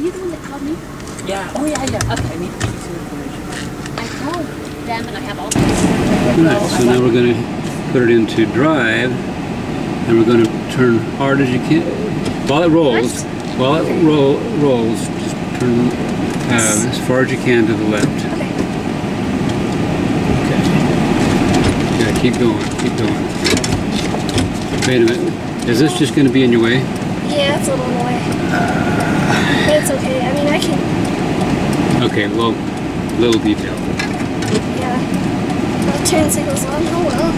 you the one that called me? Yeah. Oh yeah, yeah. Okay. I need to give you some information. I called them and I have all All this. right, so now we're going to put it into drive, and we're going to turn hard as you can. While it rolls, while it roll, rolls, just turn uh, as far as you can to the left. Okay. Okay. Yeah, keep going, keep going. Wait a minute. Is this just going to be in your way? Yeah, it's a little in the way. But it's okay. I mean, I can. Okay, well, little detail. Yeah. I'll turn signals on. Oh well.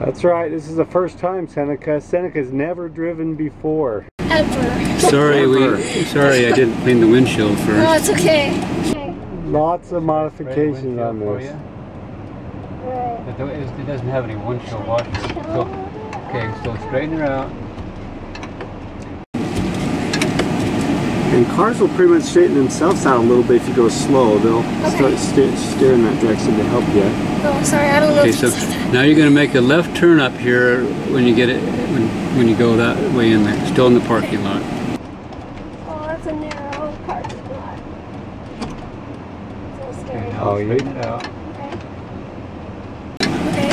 That's right. This is the first time Seneca. Seneca's never driven before. Ever. Sorry, we. Sorry, I didn't clean the windshield first. No, first. it's okay. Okay. Lots of modifications on this. Right. It doesn't have any windshield washers. So, okay, so straighten her out. And cars will pretty much straighten themselves out a little bit if you go slow. They'll Okay. start steer, steer in that direction to help you. Oh, sorry. I don't know. Okay, so that. now you're going to make a left turn up here when you get it when when you go that way in there, still in the parking lot. Oh, that's a narrow parking lot. So scary. Oh, you- out. Okay. Okay.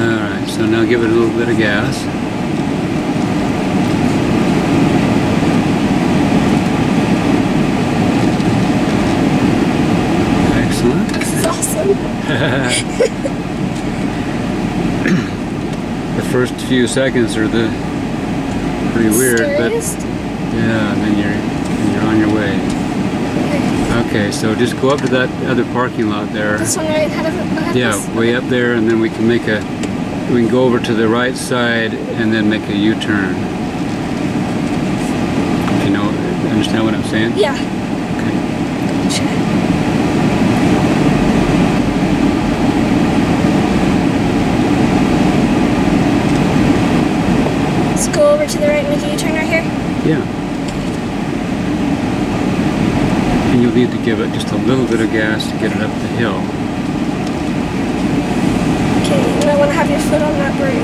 All right, so now give it a little bit of gas. Excellent. This is awesome. The first few seconds are the pretty weird, but yeah, and then you're and you're on your way. Okay, so just go up to that other parking lot there. This one right ahead of ahead Yeah, way up there, and then we can make a, we can go over to the right side and then make a U-turn. You know, understand what I'm saying? Yeah. Okay. Sure. Let's go over to the right and make a U-turn right here. Yeah. And you'll need to give it just a little bit of gas to get it up the hill. Okay, you might want to have your foot on that brake.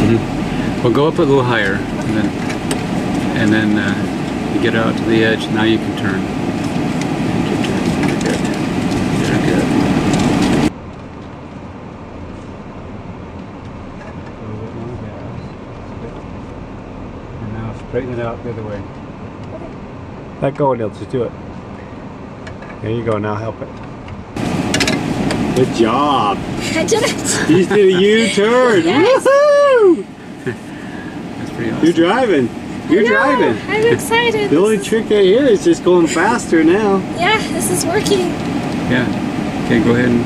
Mm -hmm. Well, go up a little higher, and then, and then uh, you get out to the edge. Now you can turn. You can turn. You're good. You're good. And now straighten it out the other way. Let go and it'll just do it. There you go. Now help it. Good job. I did it. You did a U-turn. Yes. Woohoo! That's pretty awesome. You're driving. You're know, driving. I'm excited. The only This is- trick right here is just going faster now. Yeah, this is working. Yeah. Okay, go ahead and.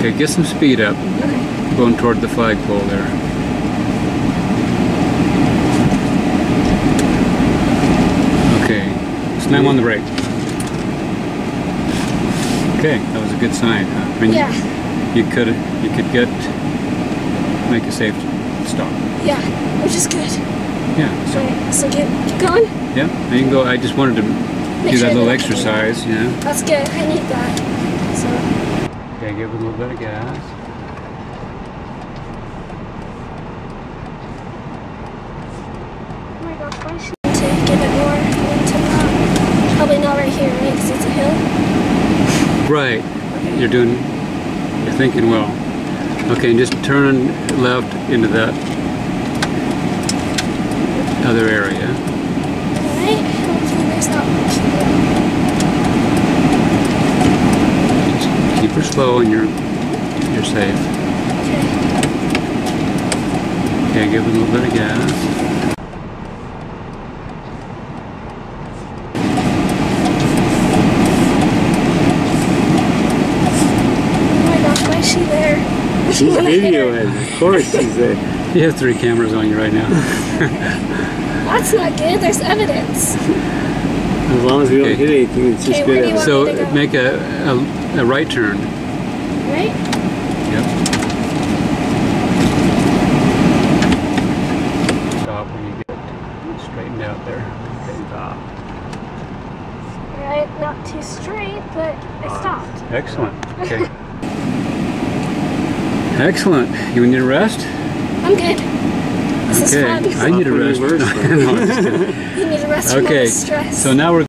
Okay, get some speed up. Okay. Going toward the flagpole there. Okay, slam on the brake. Okay, that was a good sign. Huh? I mean, Yeah. you could you could get make a safe stop. Yeah, which is good. Yeah. So Right, so get, keep going. yeah, now you can go. I just wanted to Make do sure that little that- exercise. Yeah. That's good. I need that. So, Okay, give it a little bit of gas. oh my gosh, why should I to give it more into that? Probably not right here, right? Because it's a hill. Right. You're doing, you're thinking well. Okay, and just turn left into that other area. Alright, hopefully there's not much. Just keep her slow and you're, you're safe. Okay. Okay, give it a little bit of gas. Oh my gosh, why is she there? She's When I videoing. Of course she's there. You have three cameras on you right now. That's not good. There's evidence. As long as we don't Okay. hit anything, it's just Okay, good. So go? make a, a, a right turn. Right? Yep. Stop when you get straightened out there. Okay, stop. Alright, not too straight, but I stopped. Excellent. Okay. Excellent. You need a rest? I'm good. This is Okay. fun. I need a rest. for No, I'm just kidding. You need to rest from all Okay. the stress. So now we're